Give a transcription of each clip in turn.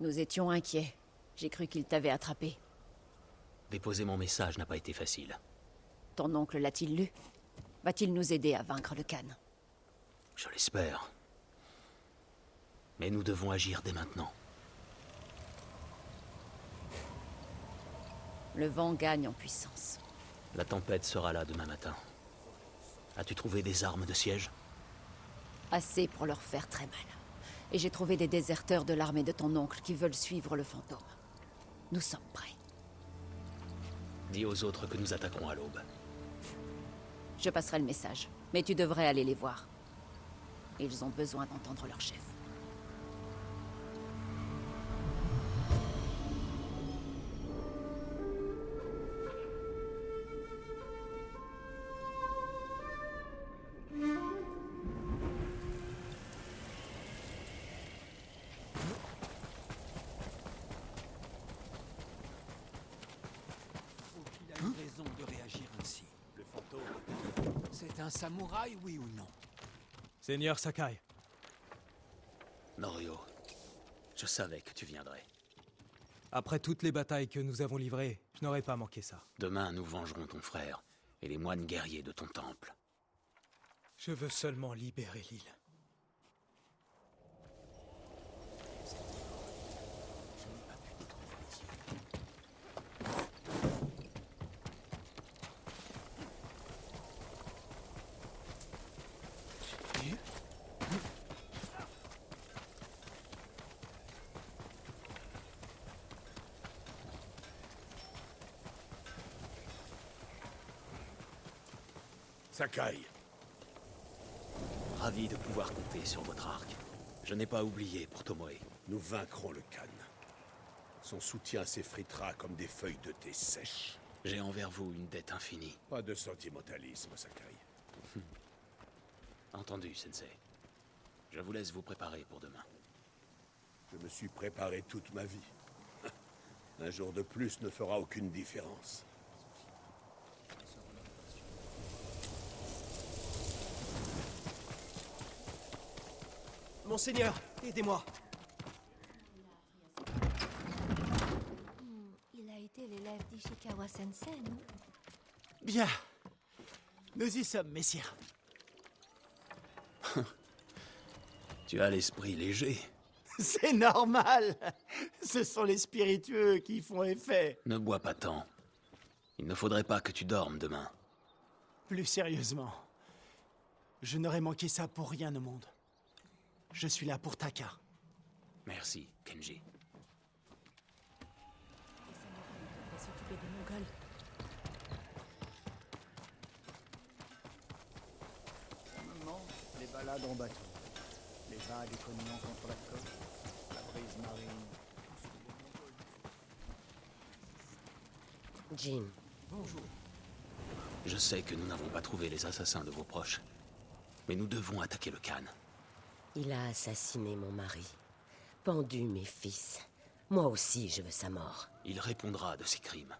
Nous étions inquiets. J'ai cru qu'il t'avait attrapé. Déposer mon message n'a pas été facile. Ton oncle l'a-t-il lu? Va-t-il nous aider à vaincre le Khan? Je l'espère. Mais nous devons agir dès maintenant. Le vent gagne en puissance. La tempête sera là demain matin. As-tu trouvé des armes de siège? Assez pour leur faire très mal. Et j'ai trouvé des déserteurs de l'armée de ton oncle qui veulent suivre le fantôme. Nous sommes prêts. Dis aux autres que nous attaquerons à l'aube. Je passerai le message. Mais tu devrais aller les voir. Ils ont besoin d'entendre leur chef. Oui ou non Seigneur Sakai, Norio, je savais que tu viendrais. après toutes les batailles que nous avons livrées, je n'aurais pas manqué ça. Demain, nous vengerons ton frère et les moines guerriers de ton temple. Je veux seulement libérer l'île. Sakai, Ravi de pouvoir compter sur votre arc. Je n'ai pas oublié pour Tomoe. nous vaincrons le Khan. Son soutien s'effritera comme des feuilles de thé sèches. J'ai envers vous une dette infinie. Pas de sentimentalisme, Sakai. Entendu, Sensei. Je vous laisse vous préparer pour demain. Je me suis préparé toute ma vie. Un jour de plus ne fera aucune différence. Monseigneur, aidez-moi. Il a été l'élève d'Ishikawa Sensei, non? Bien. Nous y sommes, messire. Tu as l'esprit léger. C'est normal. Ce sont les spiritueux qui font effet. Ne bois pas tant. Il ne faudrait pas que tu dormes demain. Plus sérieusement, je n'aurais manqué ça pour rien au monde. Je suis là pour Taka. Merci, Kenji. s'occuper des Mongols. Moment, les balades en bateau, les vagues cognant contre la côte, la brise marine. Jim, Je sais que nous n'avons pas trouvé les assassins de vos proches. Mais nous devons attaquer le Khan. Il a assassiné mon mari, pendu mes fils. Moi aussi, je veux sa mort. Il répondra de ses crimes.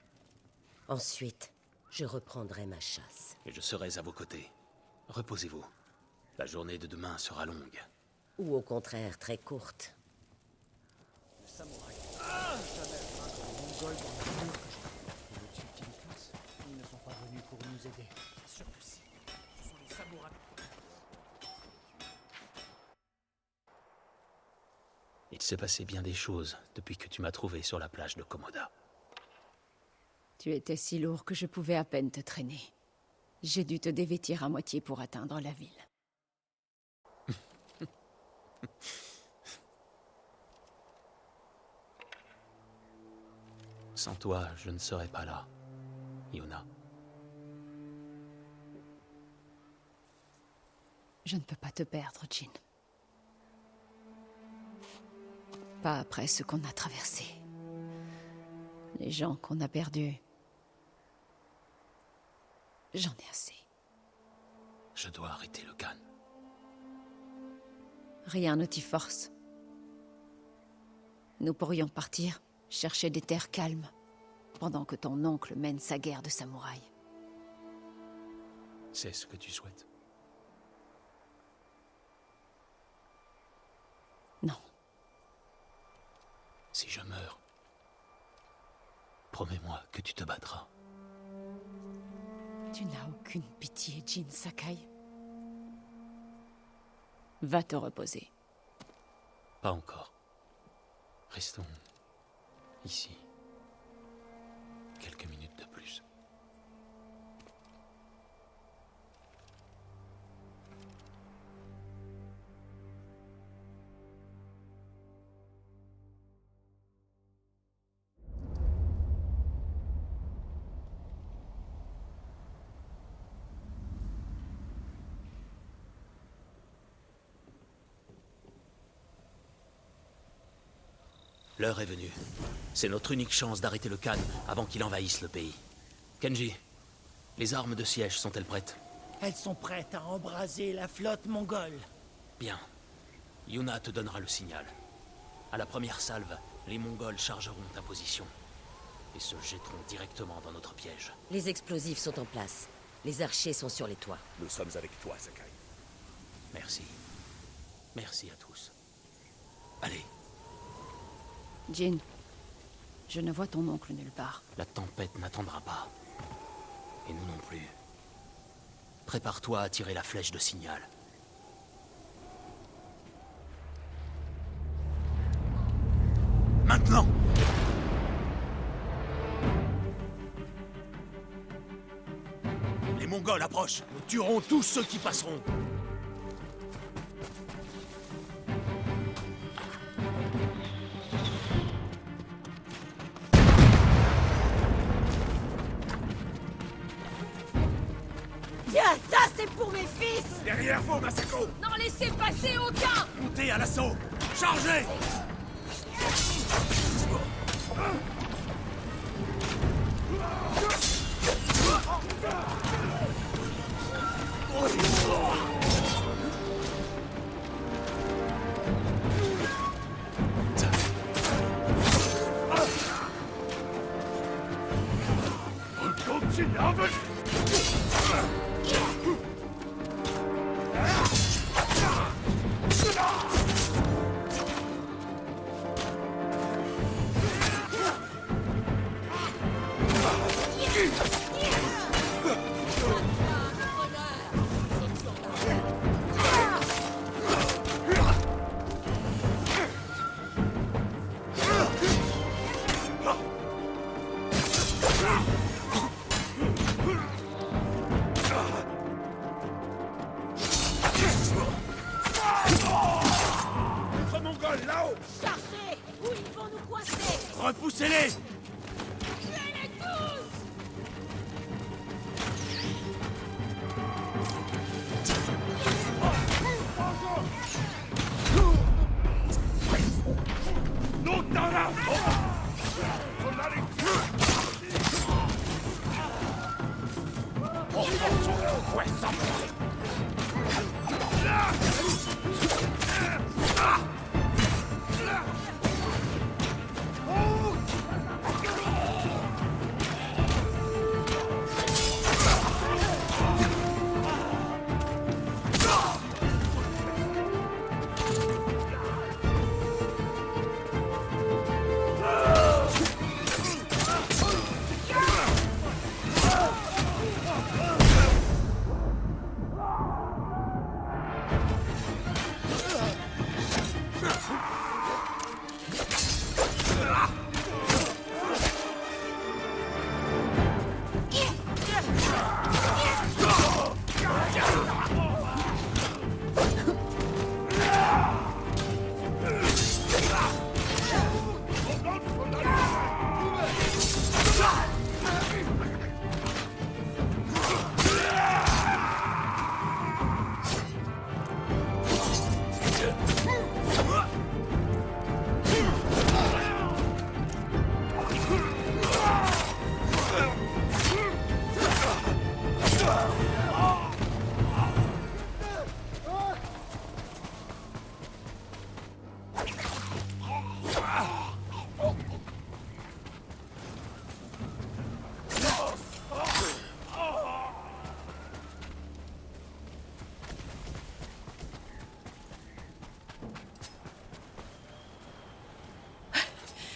Ensuite, je reprendrai ma chasse. Et je serai à vos côtés. Reposez-vous. La journée de demain sera longue. Ou au contraire, très courte. Le samouraï. Ah Jamais vaincre les Mongols dans l'amour que je Et le dessus qu'ils fassent, ils ne sont pas venus pour nous aider. Sûr que si. Ce sont les samouraïs. Il s'est passé bien des choses depuis que tu m'as trouvé sur la plage de Komoda. Tu étais si lourd que je pouvais à peine te traîner. J'ai dû te dévêtir à moitié pour atteindre la ville. Sans toi, je ne serais pas là, Yuna. Je ne peux pas te perdre, Jin. Pas après ce qu'on a traversé. Les gens qu'on a perdus. J'en ai assez. Je dois arrêter le Khan. Rien ne t'y force. Nous pourrions partir, chercher des terres calmes, pendant que ton oncle mène sa guerre de samouraï. C'est ce que tu souhaites. si je meurs, promets-moi que tu te battras. Tu n'as aucune pitié, Jin Sakai. Va te reposer. Pas encore. Restons ici. L'heure est venue. C'est notre unique chance d'arrêter le Khan avant qu'il envahisse le pays. Kenji, les armes de siège sont-elles prêtes? Elles sont prêtes à embraser la flotte mongole. Bien. Yuna te donnera le signal. À la première salve, les Mongols chargeront ta position et se jetteront directement dans notre piège. Les explosifs sont en place. Les archers sont sur les toits. Nous sommes avec toi, Sakai. Merci. Merci à tous. Allez, Jin, je ne vois ton oncle nulle part. la tempête n'attendra pas. Et nous non plus. Prépare-toi à tirer la flèche de signal. Maintenant Les Mongols approchent Nous tuerons tous ceux qui passeront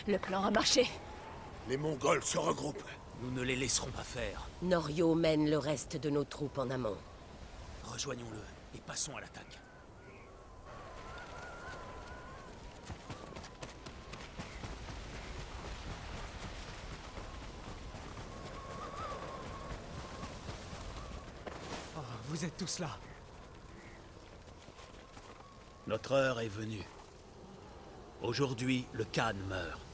Le plan a marché. Les Mongols se regroupent. Nous ne les laisserons pas faire. Norio mène le reste de nos troupes en amont. Rejoignons-le et passons à l'attaque. Oh, vous êtes tous là. Notre heure est venue. Aujourd'hui, le Khan meurt.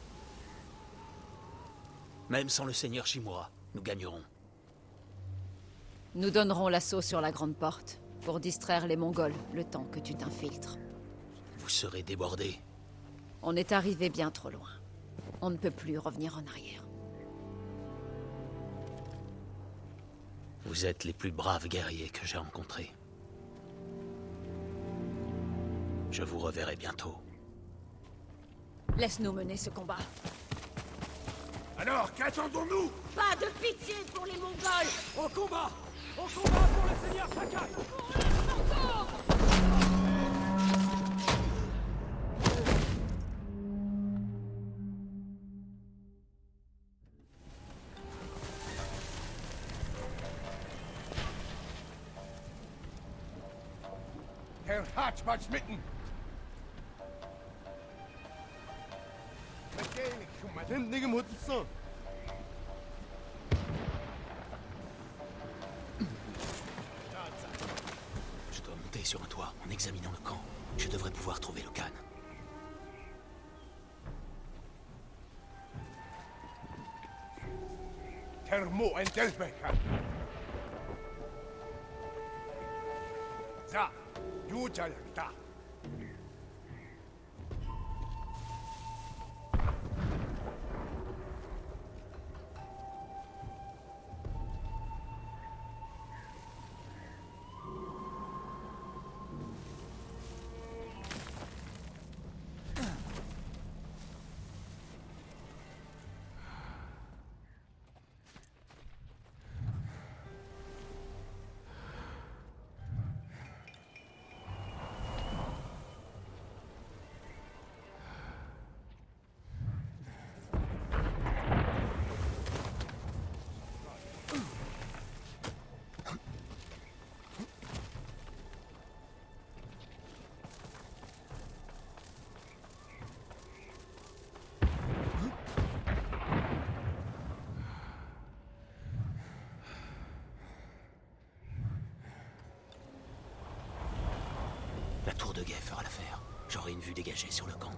Même sans le seigneur Shimura, nous gagnerons. Nous donnerons l'assaut sur la grande porte, pour distraire les Mongols, le temps que tu t'infiltres. Vous serez débordés. On est arrivé bien trop loin. On ne peut plus revenir en arrière. Vous êtes les plus braves guerriers que j'ai rencontrés. Je vous reverrai bientôt. Laisse-nous mener ce combat. Alors, qu'attendons-nous? Pas de pitié pour les Mongols. Au combat! Au combat pour le seigneur Sakai Herr Je dois monter sur un toit en examinant le camp. Je devrais pouvoir trouver le Delbekan! Za, Jujalakta! La de guet fera l'affaire. J'aurai une vue dégagée sur le camp.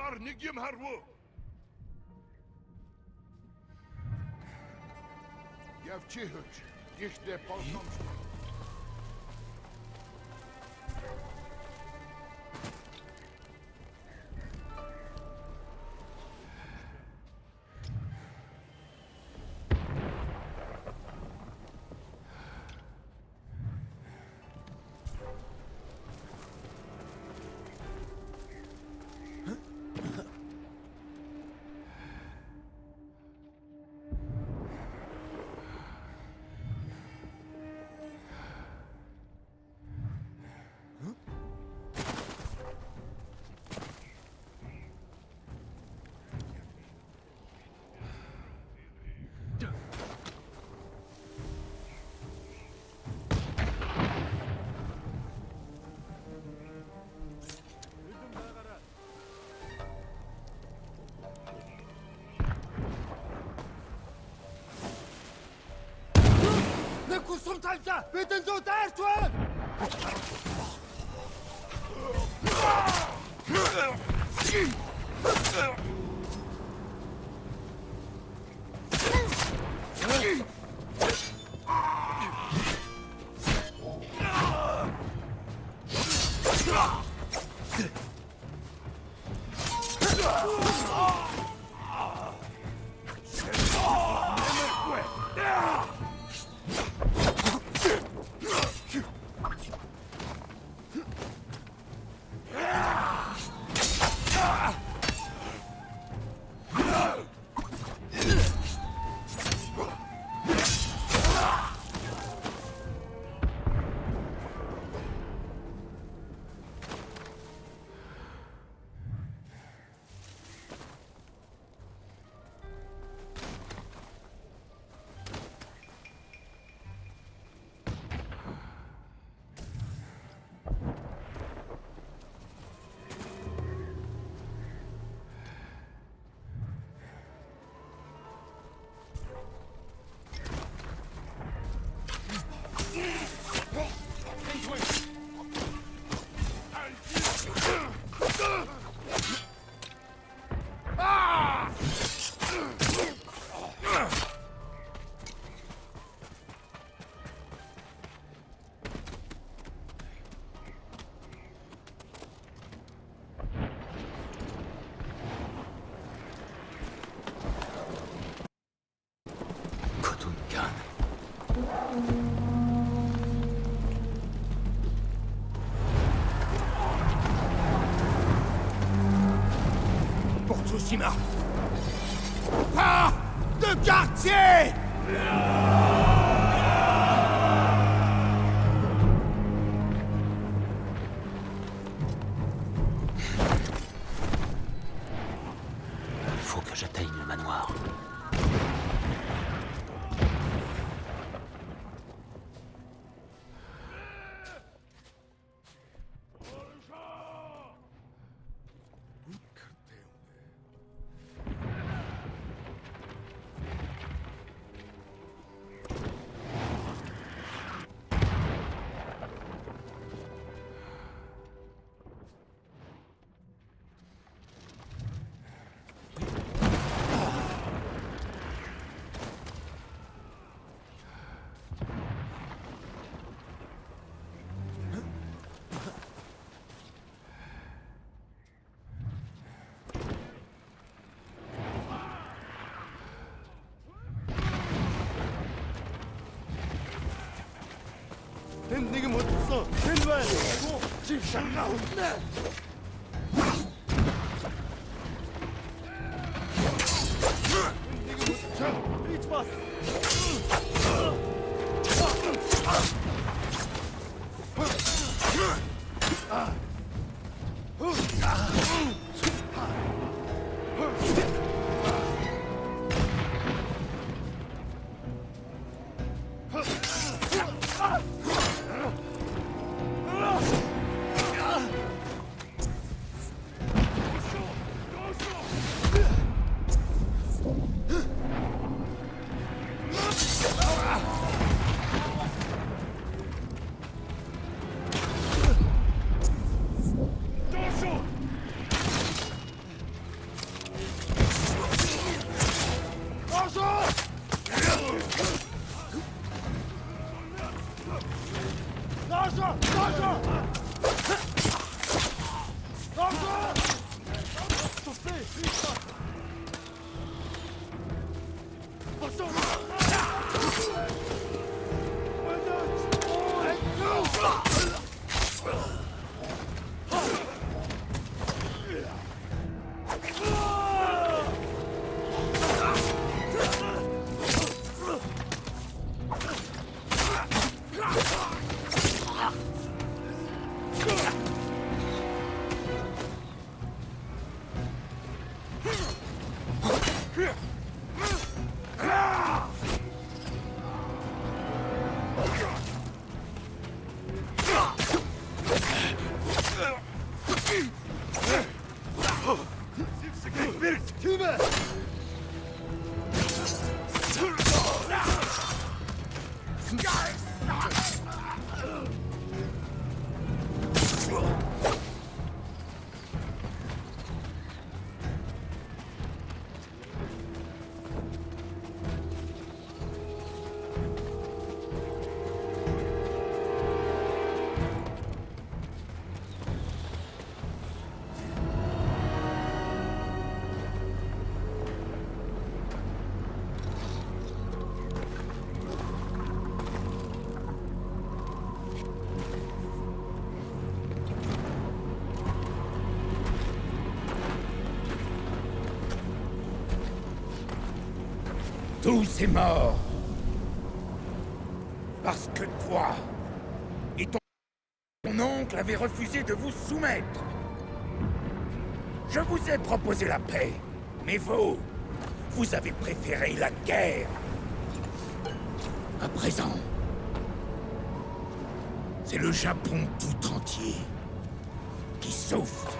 Mar nigim harwu. Yavçi hüç. Gişte palkamış. Schutzpanzer! Bitte so Airstrike! Pour Tsushima Pas de quartier Ah! Tous est mort. Parce que toi et ton, ton oncle avaient refusé de vous soumettre. Je vous ai proposé la paix, mais vous, vous avez préféré la guerre. À présent, c'est le Japon tout entier qui souffre.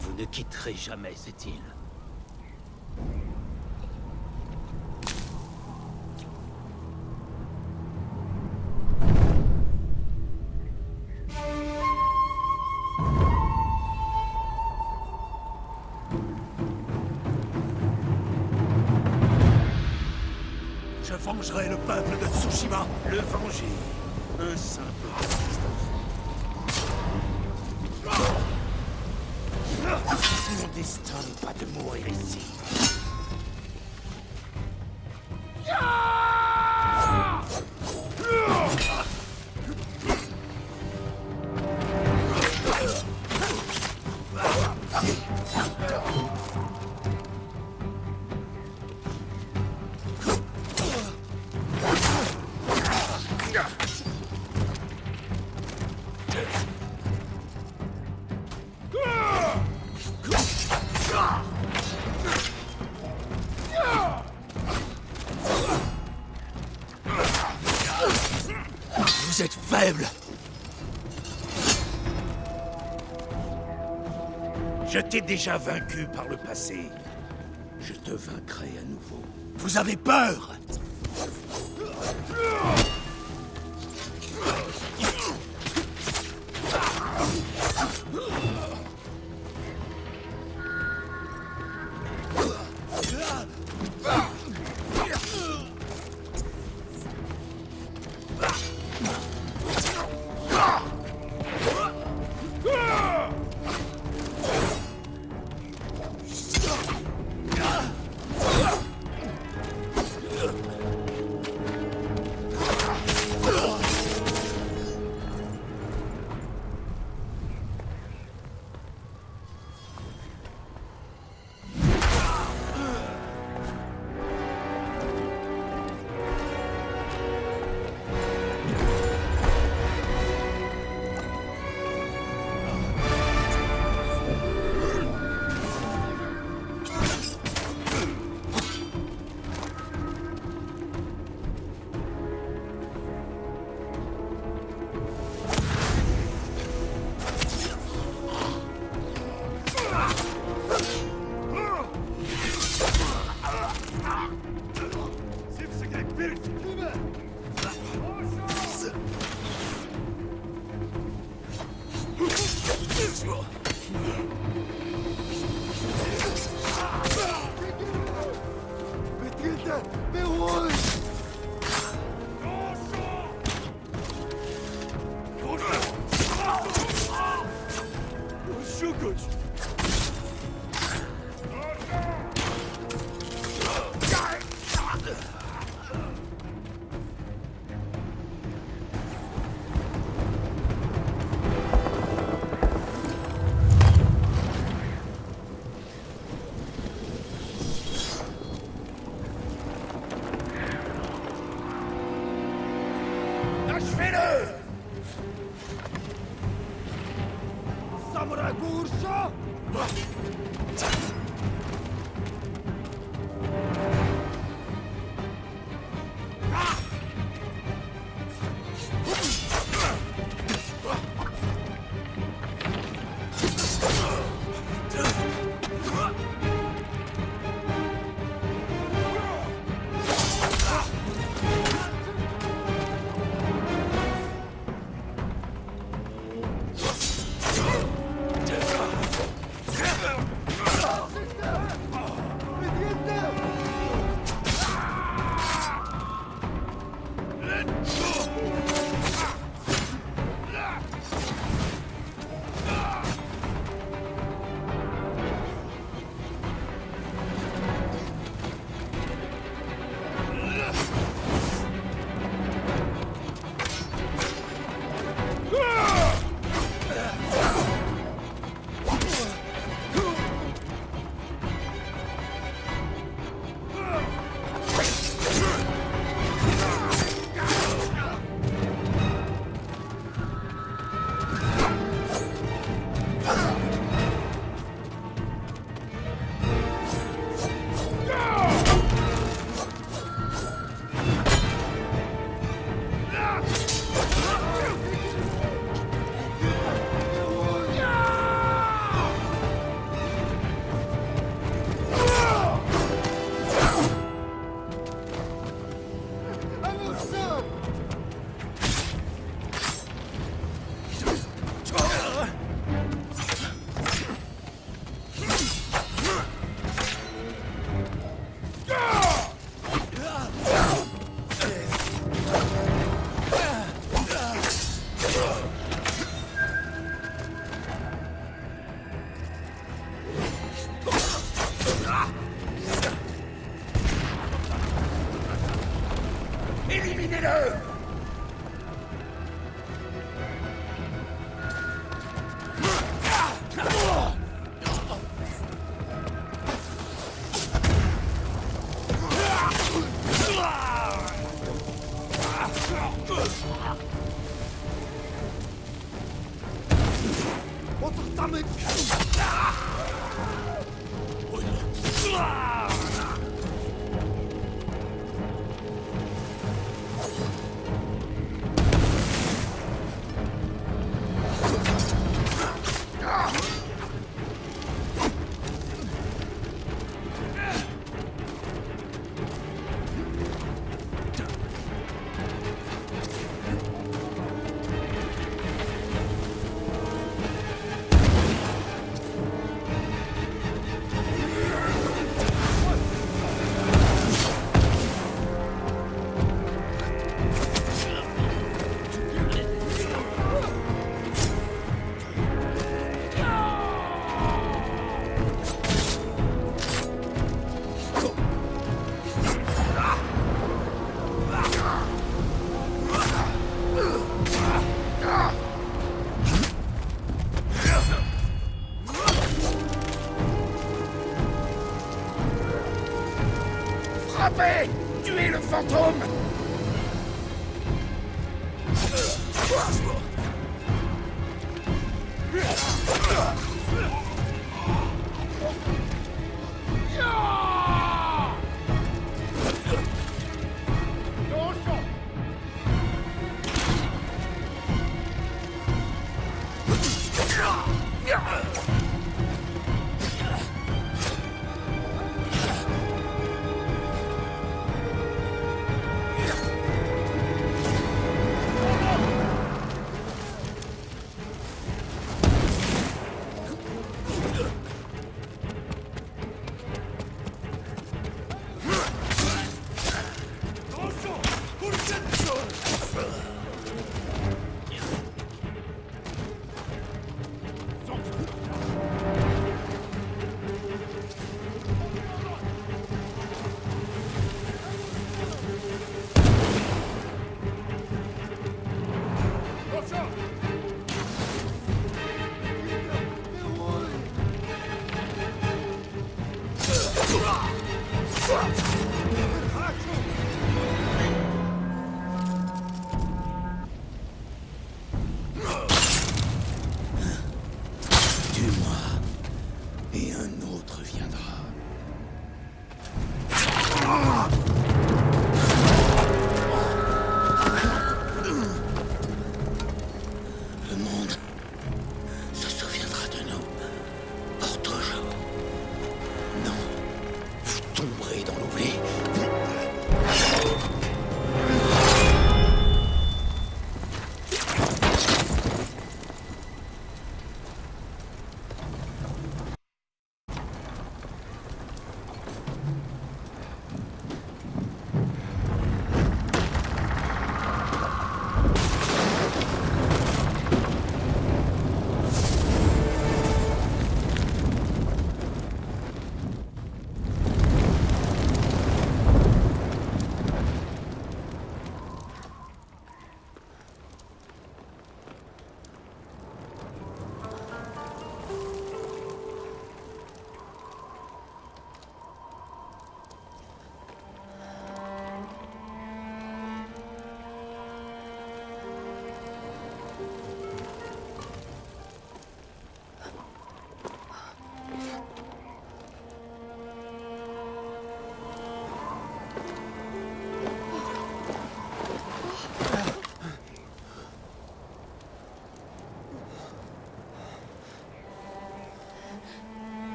Vous ne quitterez jamais cette île. Je t'ai déjà vaincu par le passé. Je te vaincrai à nouveau. Vous avez peur?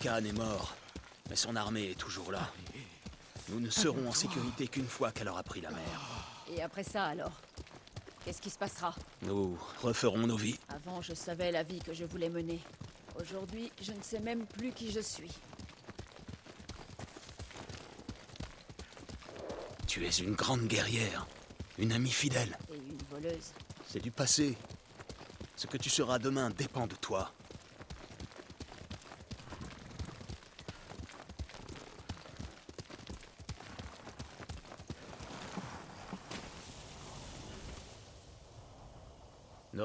Khan est mort, mais son armée est toujours là. Nous ne serons en sécurité qu'une fois qu'elle aura pris la mer. Et après ça, alors Qu'est-ce qui se passera? Nous referons nos vies. Avant, je savais la vie que je voulais mener. Aujourd'hui, je ne sais même plus qui je suis. Tu es une grande guerrière, une amie fidèle. Et une voleuse. C'est du passé. Ce que tu seras demain dépend de toi.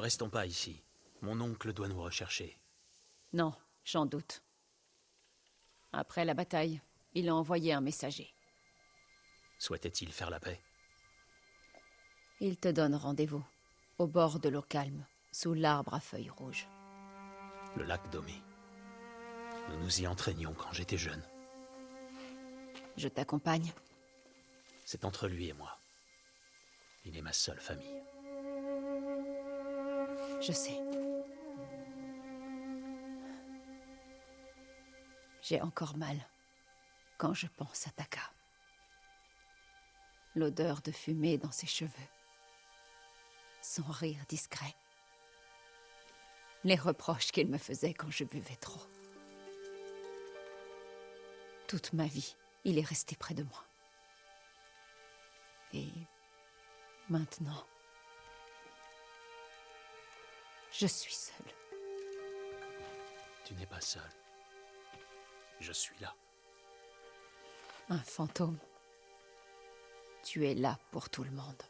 Restons pas ici. Mon oncle doit nous rechercher. Non, j'en doute. Après la bataille, il a envoyé un messager. Souhaitait-il faire la paix? Il te donne rendez-vous, au bord de l'eau calme, sous l'arbre à feuilles rouges. Le lac Domi. Nous nous y entraînions quand j'étais jeune. Je t'accompagne. C'est entre lui et moi. Il est ma seule famille. Je sais. J'ai encore mal quand je pense à Taka. L'odeur de fumée dans ses cheveux. Son rire discret. Les reproches qu'il me faisait quand je buvais trop. Toute ma vie, il est resté près de moi. Et maintenant, je suis seule. Tu n'es pas seul. Je suis là. Un fantôme. Tu es là pour tout le monde.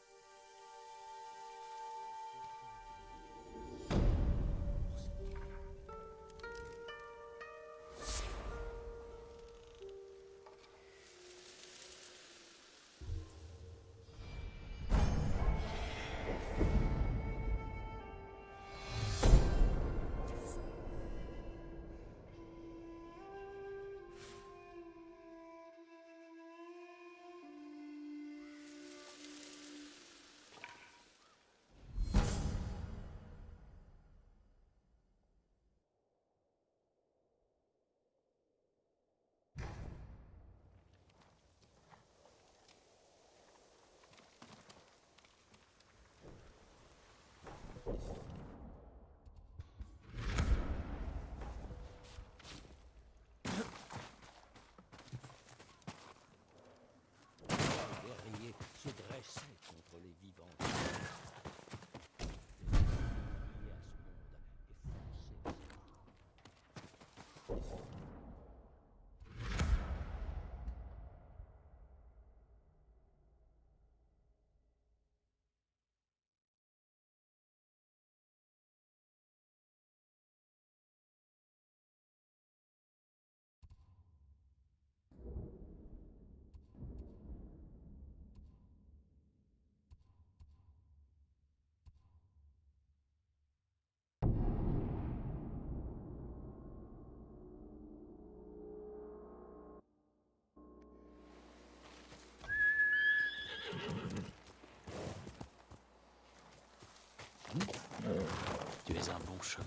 Es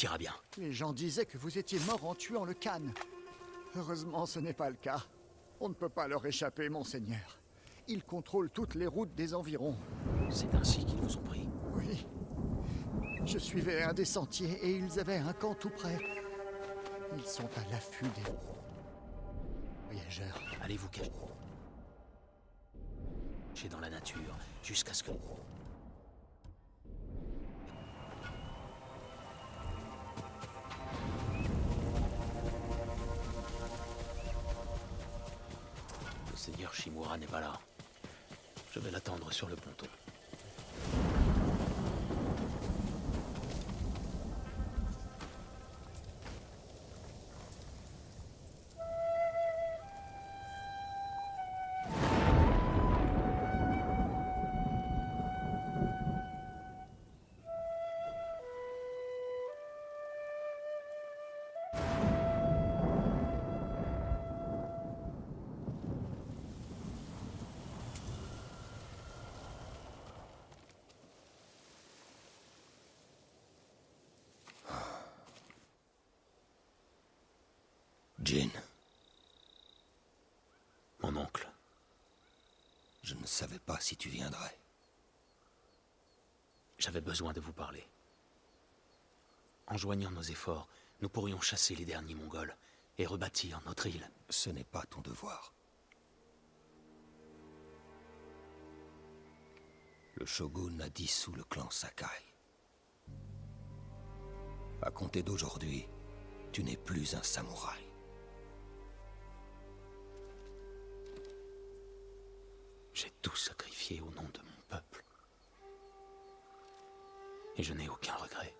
tout ira bien. Les gens disaient que vous étiez mort en tuant le Khan. Heureusement, ce n'est pas le cas. On ne peut pas leur échapper, monseigneur. Ils contrôlent toutes les routes des environs. C'est ainsi qu'ils vous ont pris. Oui. Je suivais un des sentiers et ils avaient un camp tout près. Ils sont à l'affût des voyageurs. Allez vous cacher. J'ai dans la nature, jusqu'à ce que... sur le ponton. Jin, Mon oncle, je ne savais pas si tu viendrais. j'avais besoin de vous parler. En joignant nos efforts, nous pourrions chasser les derniers Mongols et rebâtir notre île. Ce n'est pas ton devoir. Le shogun a dissous le clan Sakai. À compter d'aujourd'hui, tu n'es plus un samouraï. J'ai tout sacrifié au nom de mon peuple. Et je n'ai aucun regret.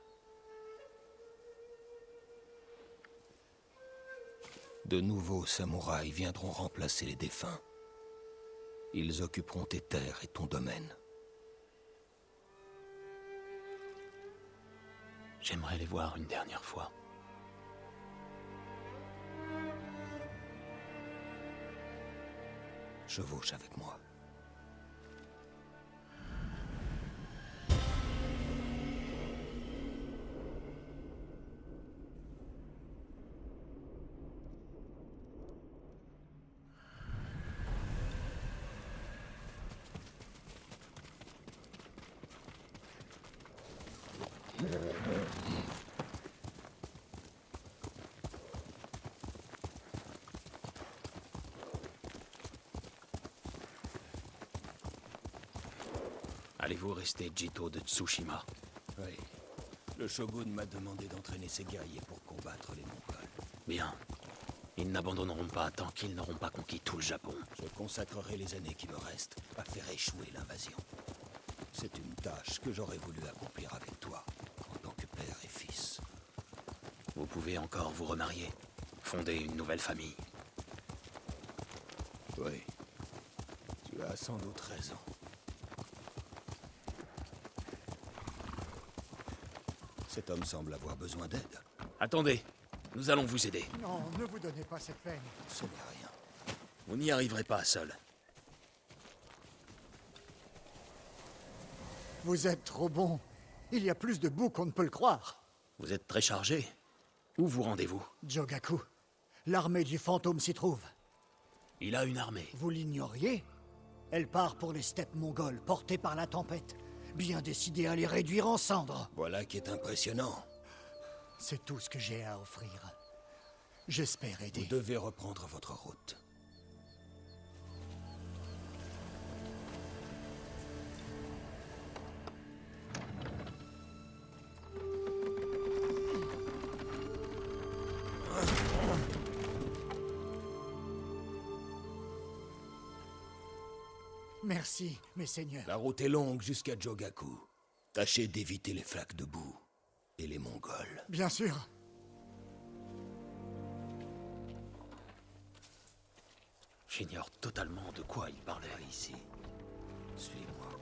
De nouveaux samouraïs viendront remplacer les défunts. Ils occuperont tes terres et ton domaine. J'aimerais les voir une dernière fois. Chevauche avec moi. Allez-vous rester Jito de Tsushima? Oui. Le shogun m'a demandé d'entraîner ses guerriers pour combattre les Mongols. Bien. Ils n'abandonneront pas tant qu'ils n'auront pas conquis tout le Japon. Je consacrerai les années qui me restent à faire échouer l'invasion. C'est une tâche que j'aurais voulu accomplir avec toi, en tant que père et fils. Vous pouvez encore vous remarier, fonder une nouvelle famille. Oui. Tu as sans doute raison. Cet homme semble avoir besoin d'aide. Attendez, nous allons vous aider. Non, ne vous donnez pas cette peine. Ce n'est rien. Vous n'y arriverez pas seul. Vous êtes trop bon. Il y a plus de boue qu'on ne peut le croire. Vous êtes très chargé. Où vous rendez-vous? Jogaku, l'armée du fantôme s'y trouve. Il a une armée. Vous l'ignoriez? Elle part pour les steppes mongoles, portée par la tempête. Bien décidée à les réduire en cendres. Voilà qui est impressionnant. C'est tout ce que j'ai à offrir. J'espère aider. Vous devez reprendre votre route. Merci, mes seigneurs. La route est longue jusqu'à Jogaku. Tâchez d'éviter les flaques de boue et les Mongols. Bien sûr. J'ignore totalement de quoi il parlait. Ici. Suis-moi.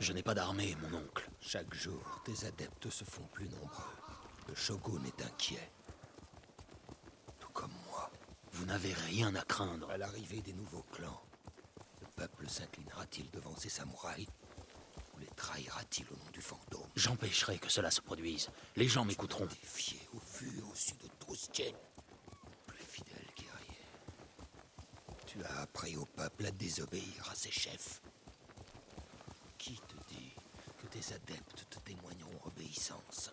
Je n'ai pas d'armée, mon oncle. Chaque jour, tes adeptes se font plus nombreux. Le shogun est inquiet. Tout comme moi. Vous n'avez rien à craindre. À l'arrivée des nouveaux clans, le peuple s'inclinera-t-il devant ces samouraïs Ou les trahira-t-il au nom du fantôme? J'empêcherai que cela se produise. Les gens m'écouteront. Défié au vu au sud de Troustien. Plus fidèle guerrier. Tu as appris au peuple à désobéir à ses chefs. Qui te dit que tes adeptes te témoigneront obéissance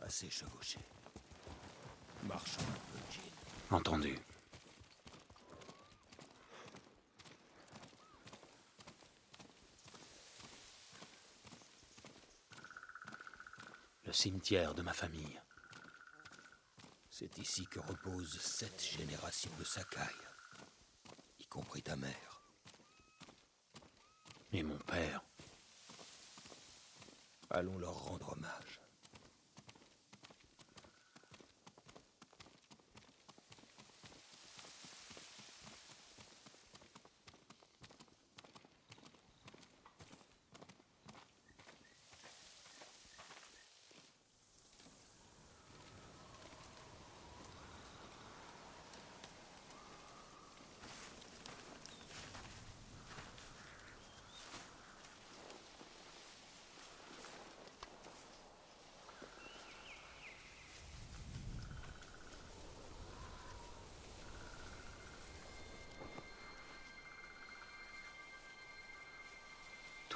Assez chevauché. Marchons un peu, Jin. Entendu. Le cimetière de ma famille. C'est ici que reposent sept générations de Sakai, compris ta mère. Et mon père. Allons leur rendre hommage.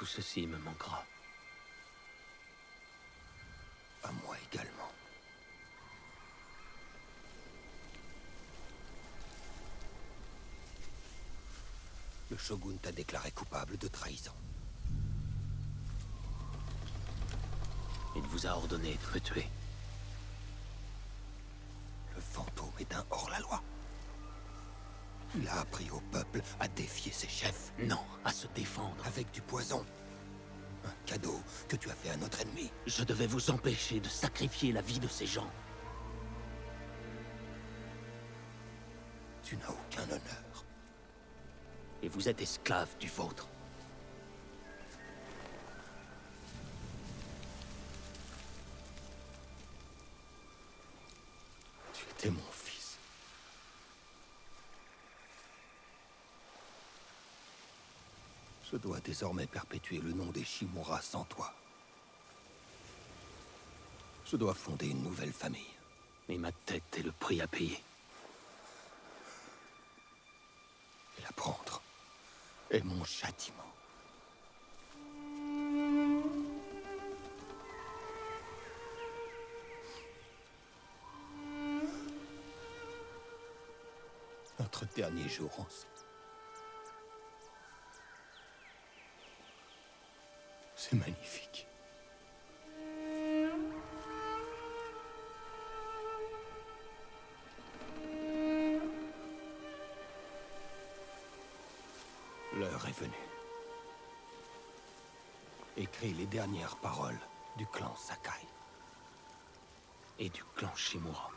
Tout ceci me manquera. À moi également. Le shogun t'a déclaré coupable de trahison. Il vous a ordonné de me tuer. Le fantôme est un hors-la-loi. Il a appris au peuple à défier ses chefs. Non, à se défendre. Avec du poison. Un cadeau que tu as fait à notre ennemi. Je devais vous empêcher de sacrifier la vie de ces gens. Tu n'as aucun honneur. Et vous êtes esclave du vôtre. Tu étais mon fils. Je dois désormais perpétuer le nom des Shimura sans toi. Je dois fonder une nouvelle famille. Et ma tête est le prix à payer. Et la prendre est mon châtiment. Notre dernier jour ensemble. Magnifique. L'heure est venue. Écris les dernières paroles du clan Sakai. Et du clan Shimura.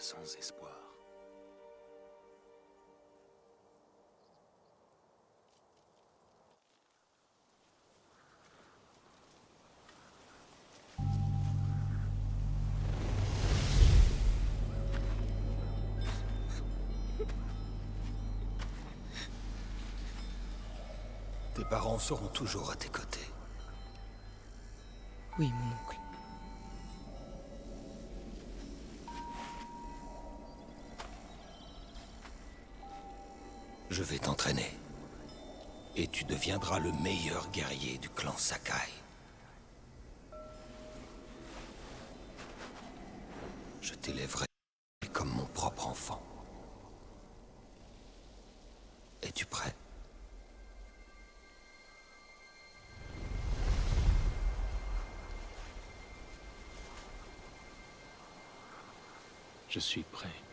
Sans espoir. Tes parents seront toujours à tes côtés. Oui, mon oncle. Je vais t'entraîner. Et tu deviendras le meilleur guerrier du clan Sakai. Je t'élèverai comme mon propre enfant. Es-tu prêt? Je suis prêt.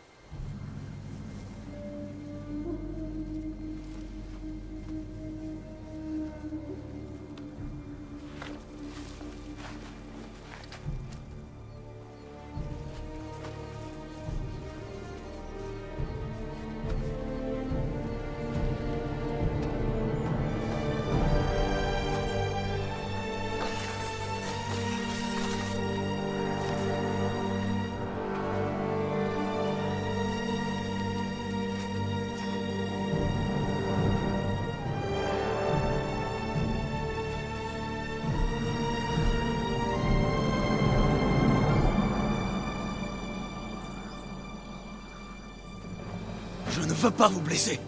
Veux pas vous blesser.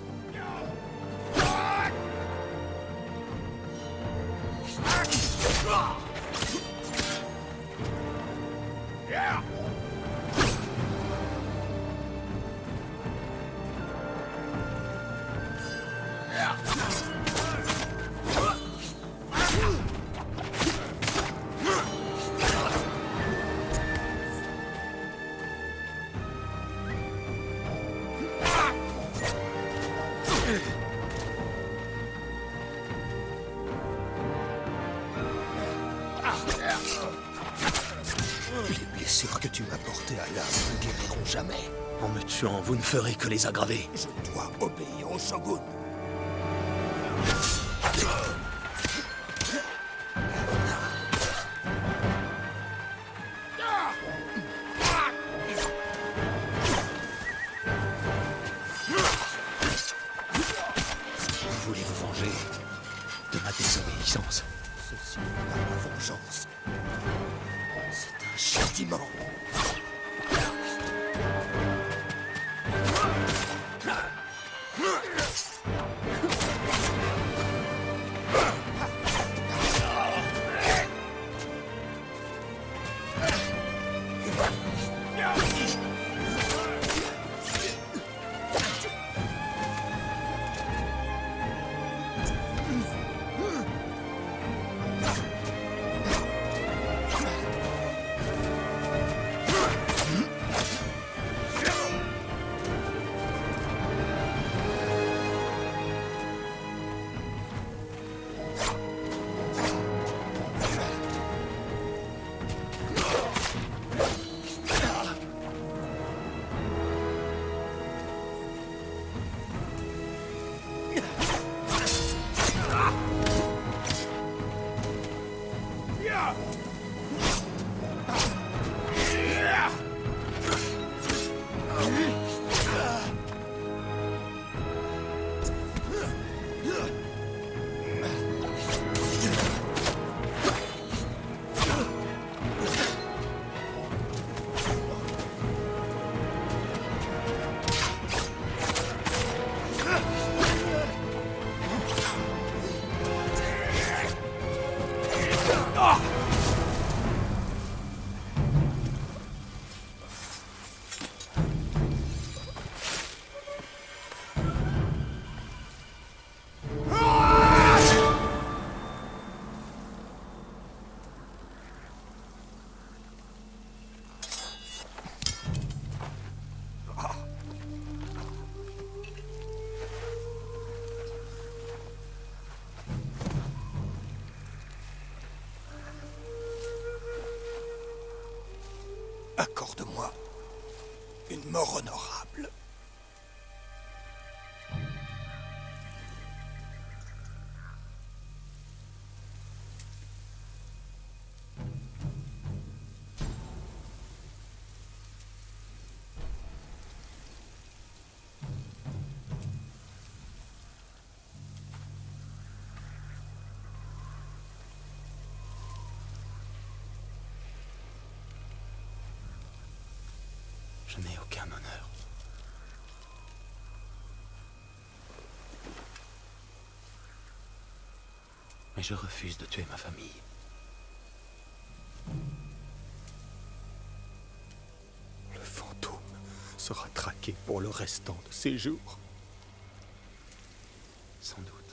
Jamais. En me tuant, vous ne ferez que les aggraver. Je dois obéir au shogun. Je n'ai aucun honneur. Mais je refuse de tuer ma famille. Le fantôme sera traqué pour le restant de ses jours. Sans doute.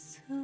So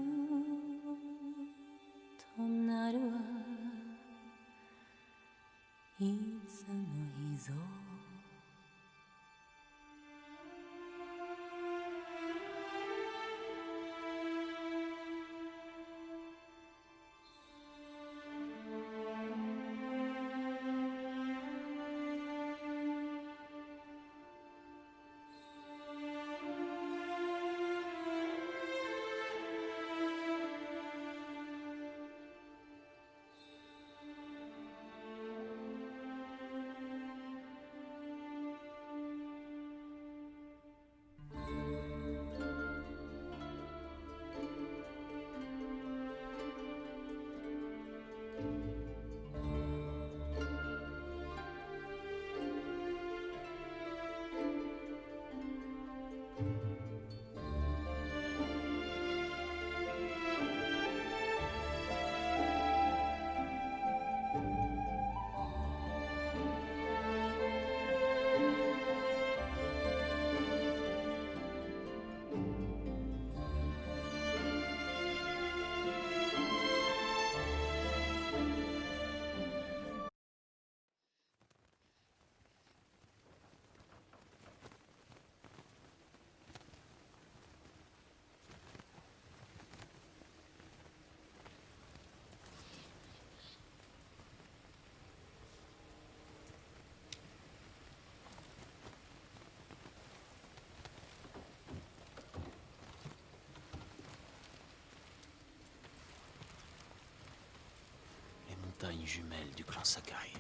jumelle du clan Sakai.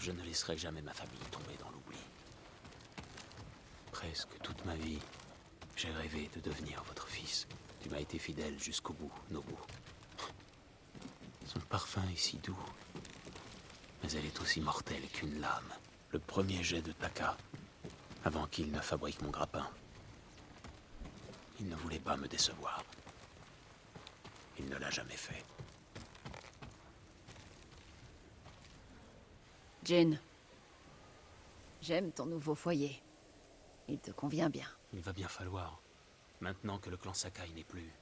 Je ne laisserai jamais ma famille tomber dans l'oubli. Presque toute ma vie, j'ai rêvé de devenir votre fils. Tu m'as été fidèle jusqu'au bout, Nobu. Son parfum est si doux. Mais elle est aussi mortelle qu'une lame. Le premier jet de Taka, avant qu'il ne fabrique mon grappin. Il ne voulait pas me décevoir. Il ne l'a jamais fait. Jane, j'aime ton nouveau foyer. Il te convient bien. Il va bien falloir, maintenant que le clan Sakai n'est plus,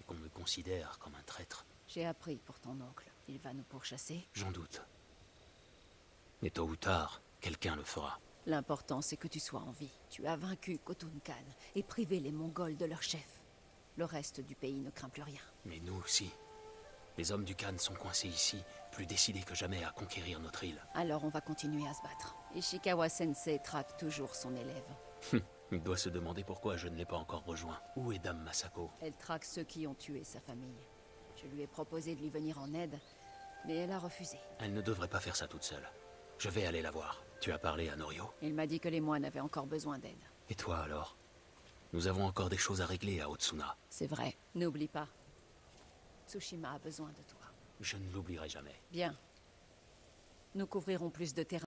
et qu'on me considère comme un traître. J'ai appris pour ton oncle. Il va nous pourchasser. J'en doute. Mais tôt ou tard, quelqu'un le fera. L'important, c'est que tu sois en vie. Tu as vaincu Khotun Khan et privé les Mongols de leur chef. Le reste du pays ne craint plus rien. Mais nous aussi. Les hommes du Khan sont coincés ici, plus décidés que jamais à conquérir notre île. Alors on va continuer à se battre. Ishikawa Sensei traque toujours son élève. Il doit se demander pourquoi je ne l'ai pas encore rejoint. Où est Dame Masako? Elle traque ceux qui ont tué sa famille. Je lui ai proposé de lui venir en aide, mais elle a refusé. Elle ne devrait pas faire ça toute seule. Je vais aller la voir. Tu as parlé à Norio? Il m'a dit que les moines avaient encore besoin d'aide. Et toi alors? Nous avons encore des choses à régler à Otsuna. C'est vrai. N'oublie pas. Tsushima a besoin de toi. Je ne l'oublierai jamais. Bien. Nous couvrirons plus de terrain.